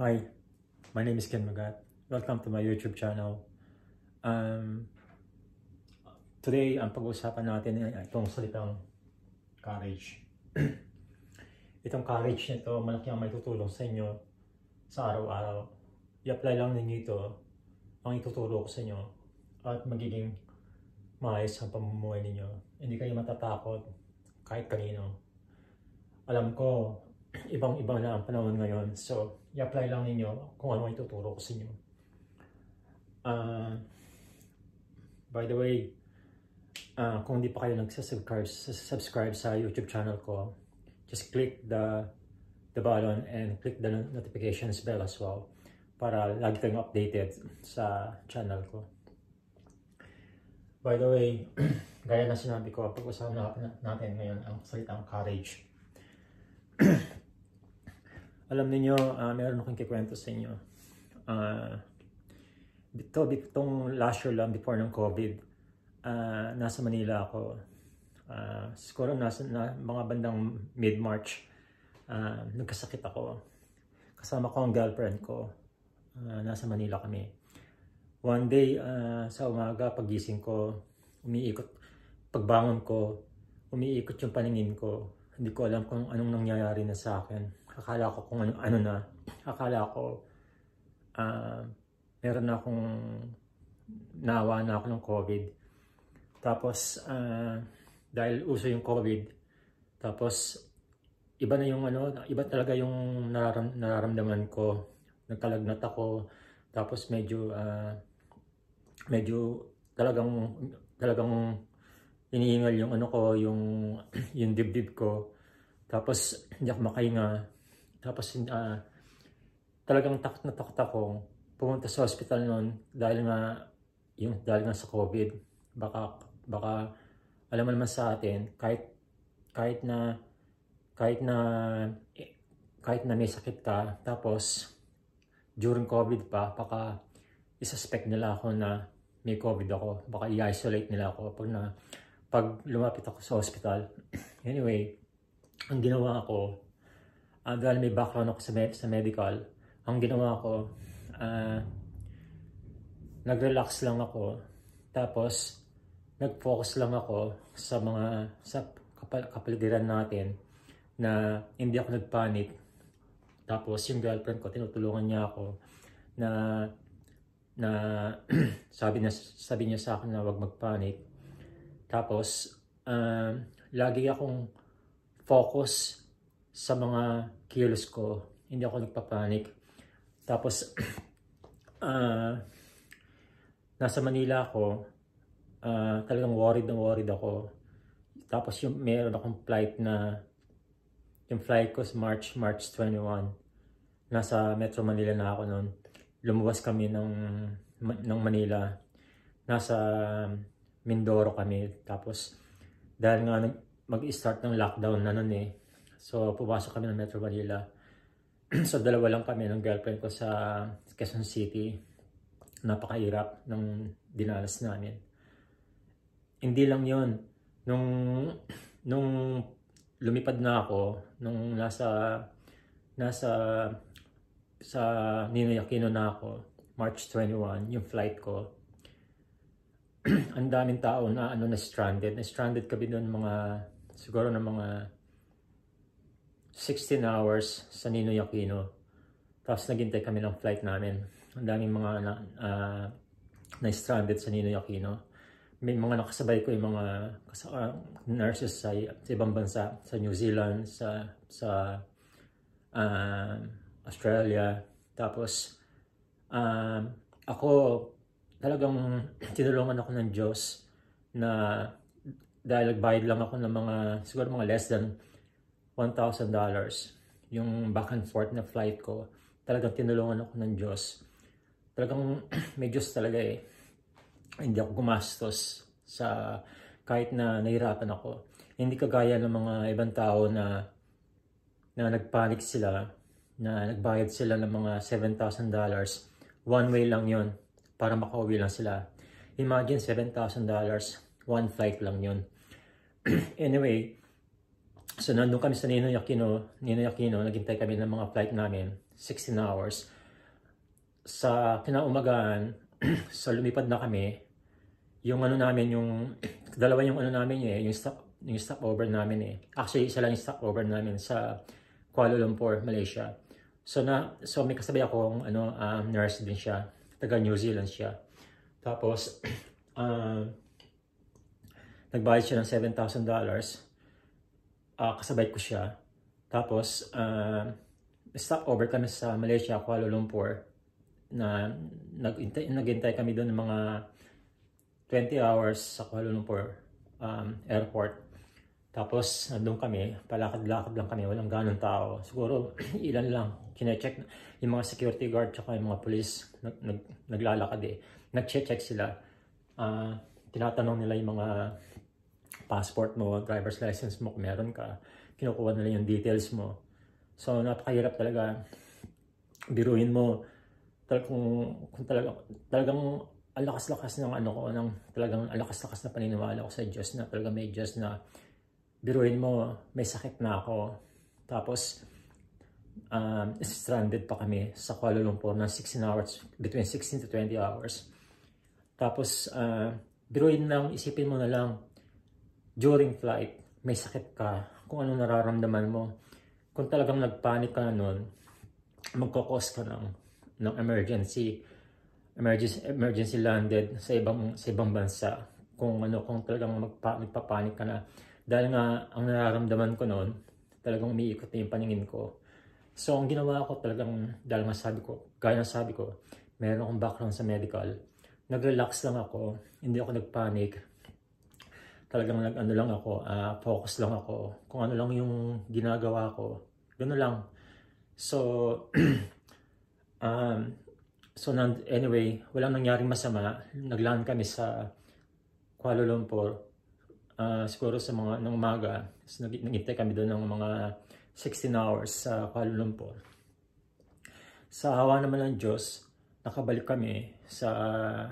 Hi, my name is Ken Magat. Welcome to my YouTube channel. Um, today, ang pag-uusapan natin ay itong salitang courage. itong courage nito, malaki ang may tutulong sa inyo sa araw-araw. I-apply lang ninyo ito, ang ituturo ko sa inyo, at magiging maayos ang pamumuhay ninyo. Hindi kayo matatakot kahit kanino. Alam ko, ibang-iba na ang panahon ngayon. So, i-apply lang ninyo kung ano ituturo ko sa inyo. Uh, by the way, uh, kung hindi pa kayo nagsasubscribe subscribe sa YouTube channel ko, just click the the button and click the notifications bell as well para lagi kayong updated sa channel ko. By the way, gaya na sinabi ko, pag-usapan natin ngayon ang salitang courage. Alam niyo, uh, meron akong kikwento sa inyo. Uh, ito, itong last year lang before ng COVID, uh, nasa Manila ako. Uh, siguro nasa na, mga bandang mid-March, uh, nagkasakit ako. Kasama ko ang girlfriend ko. Uh, nasa Manila kami. One day, uh, sa umaga, pagising ko, umiikot, pagbangon ko, umiikot yung paningin ko. Hindi ko alam kung anong nangyayari na sa akin akala ko kung ano, ano na, akala ko uh, meron na akong nawa na ako ng COVID. Tapos, uh, dahil uso yung COVID, tapos iba na yung ano, iba talaga yung nararam, nararamdaman ko. Nagkalagnat ako, tapos medyo, uh, medyo talagang, talagang iniingal yung ano ko, yung, yung dibdib ko. Tapos, hindi ako makahinga. Tapos uh, talagang takot na takot ako pumunta sa hospital noon dahil nga yung dahil nga sa COVID. Baka baka alam mo naman sa atin kahit kahit na kahit na kahit na may sakit ka tapos during COVID pa baka i-suspect nila ako na may COVID ako. Baka i-isolate nila ako pag na pag lumapit ako sa hospital. anyway, ang ginawa ko, uh, dahil may background ako sa, med sa medical, ang ginawa ko, uh, nag-relax lang ako. Tapos, nag-focus lang ako sa mga sa kapal kapaligiran natin na hindi ako nagpanic. Tapos, yung girlfriend ko, tinutulungan niya ako na na sabi niya sabi niya sa akin na wag magpanic. Tapos uh, lagi akong focus sa mga kilos ko. Hindi ako nagpapanik. Tapos, uh, nasa Manila ako, uh, talagang worried na worried ako. Tapos yung meron akong flight na, yung flight ko sa March, March 21. Nasa Metro Manila na ako noon. Lumabas kami ng, ng Manila. Nasa Mindoro kami. Tapos, dahil nga mag-start ng lockdown na noon eh, So, pumasok kami ng Metro Manila. so, dalawa lang kami ng girlfriend ko sa Quezon City. Napakahirap ng dinalas namin. Hindi lang yon Nung, nung lumipad na ako, nung nasa, nasa, sa Ninoy Aquino na ako, March 21, yung flight ko, ang daming tao na ano na stranded. Na stranded kami doon mga siguro ng mga 16 hours sa Ninoy Aquino. Tapos naghintay kami ng flight namin. Ang daming mga na, uh, na-stranded sa Ninoy Aquino. May mga nakasabay ko yung mga uh, nurses sa, sa ibang bansa, sa New Zealand, sa sa uh, Australia. Tapos uh, ako talagang tinulungan ako ng Diyos na dahil nagbayad lang ako ng mga siguro mga less than $1,000 yung back and forth na flight ko. Talagang tinulungan ako ng Diyos. Talagang may Diyos talaga eh. Hindi ako gumastos sa kahit na nahirapan ako. Hindi kagaya ng mga ibang tao na na nagpanic sila, na nagbayad sila ng mga $7,000. One way lang yon para makauwi lang sila. Imagine $7,000, one flight lang yon anyway, So nandun kami sa Ninoy Aquino, Ninoy Aquino, naghintay kami ng mga flight namin, 16 hours. Sa kinaumagaan, so lumipad na kami, yung ano namin, yung dalawa yung ano namin eh, yung stop, yung stopover namin eh. Actually, isa lang yung stopover namin sa Kuala Lumpur, Malaysia. So na so may kasabay akong ano um, nurse din siya, taga New Zealand siya. Tapos uh, nagbayad siya ng $7,000. Uh, kasabay ko siya. Tapos uh, stop over kami sa Malaysia, Kuala Lumpur na naghintay, naghintay kami doon ng mga 20 hours sa Kuala Lumpur um, airport. Tapos nandun kami, palakad-lakad lang kami, walang ganong tao. Siguro ilan lang, kine-check yung mga security guard tsaka yung mga police nag, nag, naglalakad eh. Nag-check sila. Uh, tinatanong nila yung mga passport mo, driver's license mo kung meron ka. Kinukuha nila yung details mo. So napakahirap talaga. Biruin mo tal kung, talagang, talagang alakas-lakas ng ano ko, ng talagang alakas-lakas na paniniwala ko sa Diyos na talaga may Diyos na biruin mo, may sakit na ako. Tapos, um, stranded pa kami sa Kuala Lumpur ng 16 hours, between 16 to 20 hours. Tapos, uh, biruin lang, isipin mo na lang, during flight, may sakit ka, kung ano nararamdaman mo. Kung talagang nagpanik ka nun, magkakos ka ng, ng emergency, emergency, emergency landed sa ibang, sa ibang bansa. Kung ano, kung talagang magpa, magpapanik ka na, dahil nga, ang nararamdaman ko noon, talagang umiikot na yung paningin ko. So, ang ginawa ko talagang, dahil nga sabi ko, gaya ng sabi ko, meron akong background sa medical, nag-relax lang ako, hindi ako nagpanic. Talagang nag-ano lang ako, uh, focus lang ako. Kung ano lang yung ginagawa ko, gano'n lang. So, um, so anyway, walang nangyaring masama. Naglaan kami sa Kuala Lumpur uh, siguro sa mga ng umaga, so, nagintay kami doon ng mga 16 hours sa Kuala Lumpur. Sa hawa naman ng Diyos, nakabalik kami sa, uh,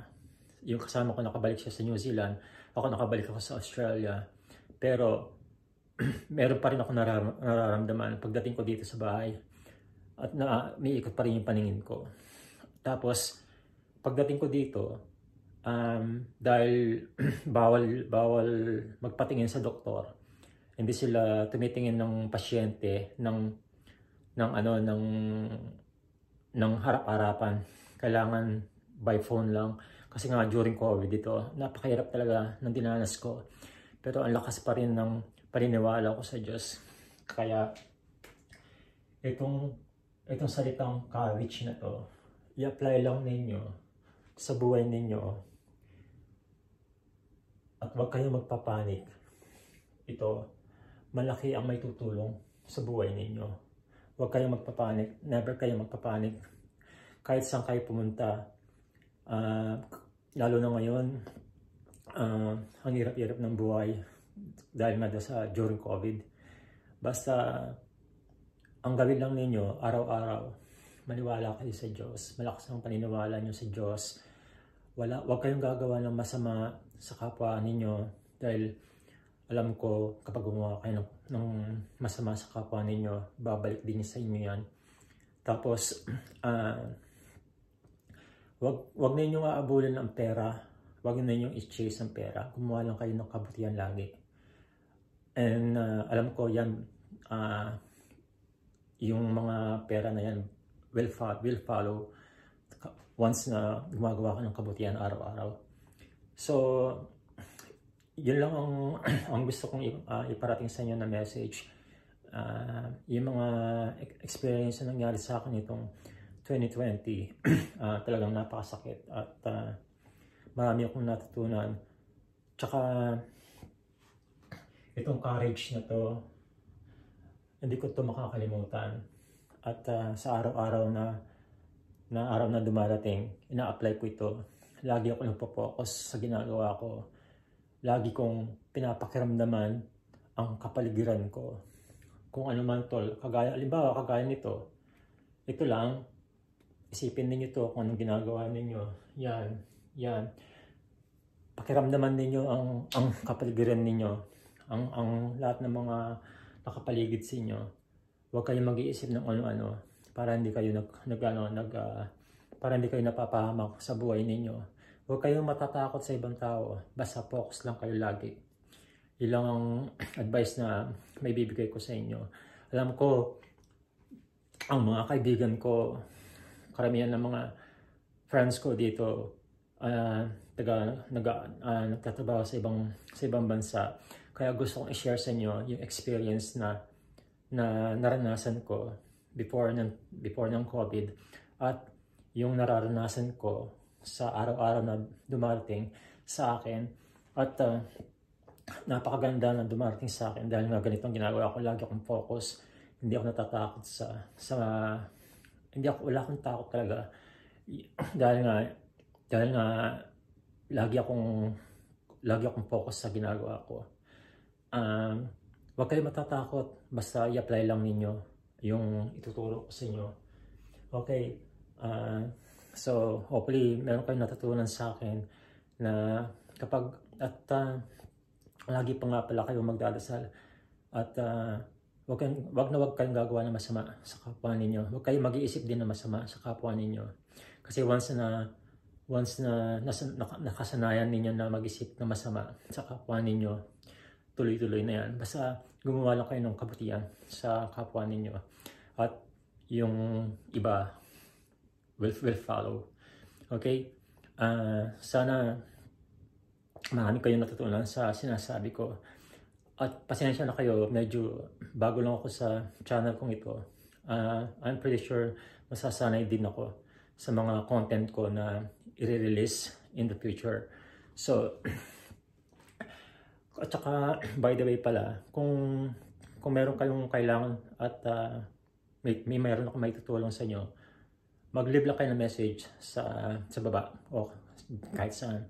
yung kasama ko nakabalik siya sa New Zealand, ako nakabalik ako sa Australia. Pero, meron pa rin ako narar- nararamdaman pagdating ko dito sa bahay. At na, may ikot pa rin yung paningin ko. Tapos, pagdating ko dito, um, dahil bawal bawal magpatingin sa doktor. Hindi sila tumitingin ng pasyente ng ng ano ng ng harap-harapan. Kailangan by phone lang kasi nga during COVID dito, napakahirap talaga ng dinanas ko. Pero ang lakas pa rin ng paniniwala ko sa Diyos. Kaya itong itong salitang courage na to, i-apply lang ninyo sa buhay ninyo at huwag kayong magpapanik. Ito, malaki ang may tutulong sa buhay ninyo. Huwag kayong magpapanik. Never kayong magpapanik. Kahit saan kayo pumunta, uh, lalo na ngayon, uh, ang hirap-hirap ng buhay dahil nga sa during COVID. Basta, ang gawin lang ninyo, araw-araw, maniwala kayo sa Diyos. Malakas ang paniniwala nyo sa Diyos. Wala, huwag kayong gagawa ng masama sa kapwa ninyo dahil alam ko kapag gumawa kayo ng, ng masama sa kapwa ninyo, babalik din sa inyo yan. Tapos, uh, wag, wag ninyong aabulin ng pera, wag ninyong i-chase ang pera, gumawa lang kayo ng kabutihan lagi. And uh, alam ko yan, uh, yung mga pera na yan will, fo- will follow once na gumagawa ka ng kabutihan araw-araw. So, yun lang ang, ang gusto kong uh, iparating sa inyo na message. Uh, yung mga experience na nangyari sa akin itong 2020, uh, talagang napakasakit at uh, marami akong natutunan. Tsaka, itong courage na to, hindi ko to makakalimutan. At uh, sa araw-araw na na araw na dumarating, ina-apply ko ito lagi ako nagpo-focus sa ginagawa ko. Lagi kong pinapakiramdaman ang kapaligiran ko. Kung ano man tol, kagaya, alimbawa, kagaya nito, ito lang, isipin ninyo to kung anong ginagawa ninyo. Yan, yan. Pakiramdaman ninyo ang, ang kapaligiran ninyo. Ang, ang lahat ng mga nakapaligid sa inyo, huwag kayong mag-iisip ng ano-ano para hindi kayo nag, nag, ano, nag uh, para hindi kayo napapahamak sa buhay ninyo. Huwag kayong matatakot sa ibang tao. Basta focus lang kayo lagi. Ilang ang advice na may bibigay ko sa inyo. Alam ko, ang mga kaibigan ko, karamihan ng mga friends ko dito, uh, taga, naga, uh, nagtatrabaho sa ibang, sa ibang bansa. Kaya gusto kong i-share sa inyo yung experience na na naranasan ko before ng before ng COVID at yung nararanasan ko sa araw-araw na dumarating sa akin. At uh, napakaganda na dumarating sa akin dahil nga ganitong ginagawa ko. Lagi akong focus. Hindi ako natatakot sa sa hindi ako wala akong takot talaga dahil nga dahil nga lagi akong lagi akong focus sa ginagawa ko um, Huwag kayo matatakot. Basta i-apply lang ninyo yung ituturo ko sa inyo. Okay. Uh, so, hopefully, meron kayong natutunan sa akin na kapag, at uh, lagi pa nga pala kayo magdadasal at uh, wag, kayong, wag na wag kayong gagawa ng masama sa kapwa ninyo. Wag kayong mag-iisip din ng masama sa kapwa ninyo. Kasi once na once na nas, nakasanayan ninyo na mag-isip ng masama sa kapwa ninyo, tuloy-tuloy na yan. Basta gumawa lang kayo ng kabutihan sa kapwa ninyo. At yung iba will, will follow. Okay? Uh, sana marami kayong natutunan sa sinasabi ko. At pasensya na kayo, medyo bago lang ako sa channel kong ito. Uh, I'm pretty sure masasanay din ako sa mga content ko na i-release in the future. So, At saka, by the way pala, kung kung meron kayong kailangan at uh, may, may meron ako may tutulong sa inyo, mag-leave lang kayo ng message sa, sa baba o kahit saan.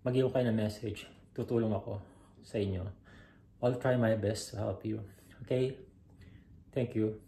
mag kayo ng message. Tutulong ako sa inyo. I'll try my best to help you. Okay? Thank you.